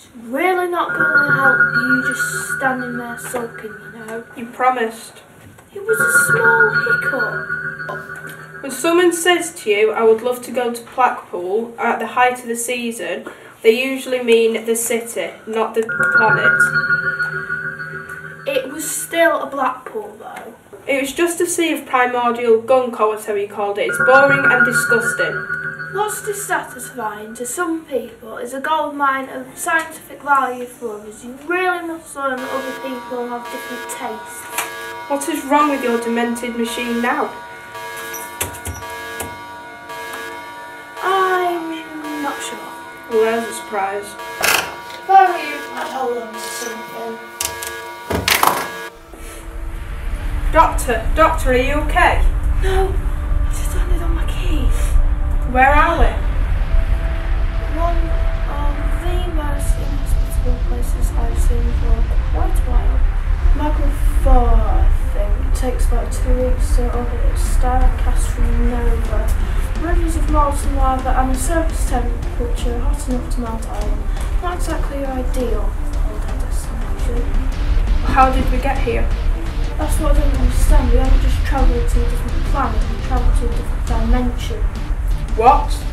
It's really not going to help you just standing there sulking, you know. You promised. It was a small hiccup. When someone says to you, I would love to go to Blackpool at the height of the season, they usually mean the city, not the planet. It was still a Blackpool though. It was just a sea of primordial gunk or whatever you called it. It's boring and disgusting. What's dissatisfying to some people is a gold mine of scientific value for others. You really must learn that other people have different tastes. What is wrong with your demented machine now? I'm not sure. Well, there's a surprise. If I were you, I'd hold on to something. Doctor, doctor, are you okay? No, Where are we? One of the most inhospitable places I've seen for quite a while. Michael 4, I think. It takes about two weeks to orbit its star Castron Nova. Rivers of molten lava and a surface temperature hot enough to melt iron. Not exactly ideal for destination. How did we get here? That's what I don't understand. We haven't just travelled to a different planet, we travelled to a different dimension. What?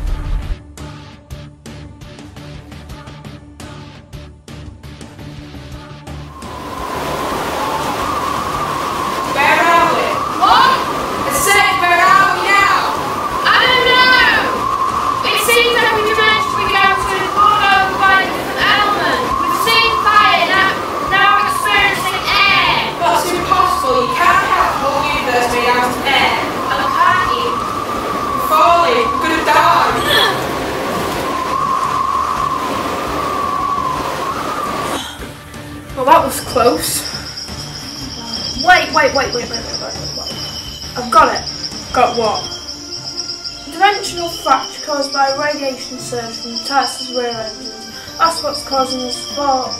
That was close. Wait, wait, wait, wait, wait, wait, wait, wait. I've got it. Got what? Dimensional fracture caused by radiation surge from the Titan's rear engines. That's what's causing the spark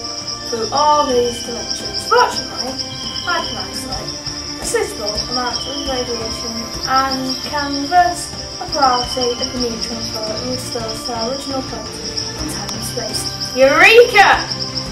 through all these dimensions. Fortunately, I can isolate suitable amount of radiation and can reverse the polarity of the neutron flow and restore its original property in time and space. Eureka!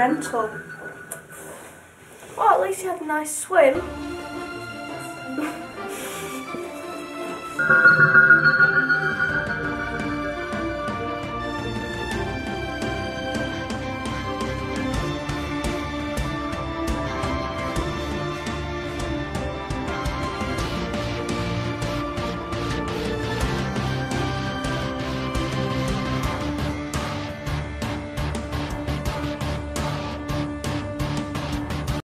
mental. Well, at least you had a nice swim.